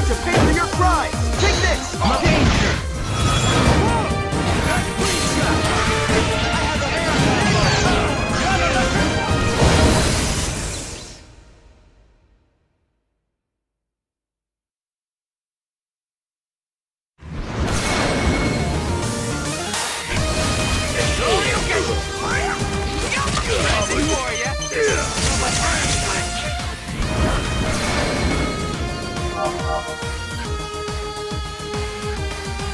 time to pay for your crime. Take this. Danger.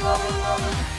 Thank